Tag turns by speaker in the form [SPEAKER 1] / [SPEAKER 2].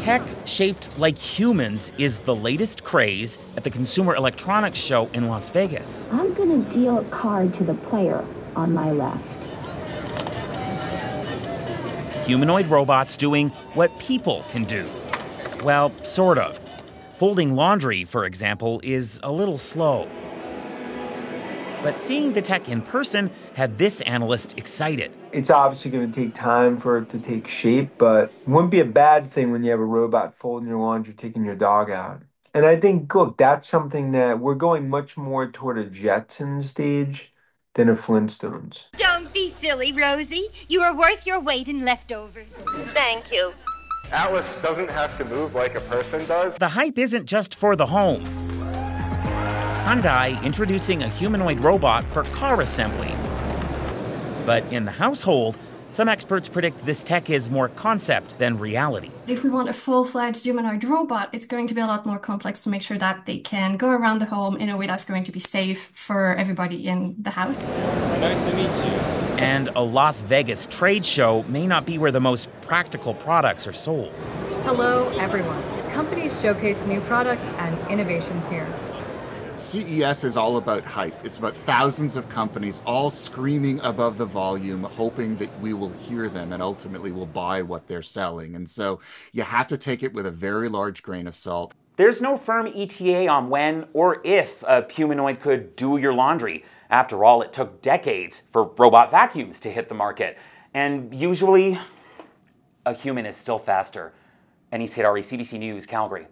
[SPEAKER 1] Tech shaped like humans is the latest craze at the Consumer Electronics Show in Las Vegas.
[SPEAKER 2] I'm gonna deal a card to the player on my left.
[SPEAKER 1] Humanoid robots doing what people can do. Well, sort of. Folding laundry, for example, is a little slow. But seeing the tech in person had this analyst excited.
[SPEAKER 3] It's obviously going to take time for it to take shape, but it wouldn't be a bad thing when you have a robot folding your laundry, taking your dog out. And I think, look, that's something that we're going much more toward a Jetson stage than a Flintstones.
[SPEAKER 4] Don't be silly, Rosie. You are worth your weight in leftovers.
[SPEAKER 5] Thank you.
[SPEAKER 6] Atlas doesn't have to move like a person does.
[SPEAKER 1] The hype isn't just for the home. Hyundai introducing a humanoid robot for car assembly. But in the household, some experts predict this tech is more concept than reality.
[SPEAKER 7] If we want a full-fledged humanoid robot, it's going to be a lot more complex to make sure that they can go around the home in a way that's going to be safe for everybody in the house.
[SPEAKER 8] Nice to meet you.
[SPEAKER 1] And a Las Vegas trade show may not be where the most practical products are sold.
[SPEAKER 9] Hello, everyone. Companies showcase new products and innovations here.
[SPEAKER 10] CES is all about hype. It's about thousands of companies all screaming above the volume, hoping that we will hear them and ultimately will buy what they're selling. And so you have to take it with a very large grain of salt.
[SPEAKER 11] There's no firm ETA on when or if a humanoid could do your laundry. After all, it took decades for robot vacuums to hit the market. And usually, a human is still faster. Anis Heydari, CBC News, Calgary.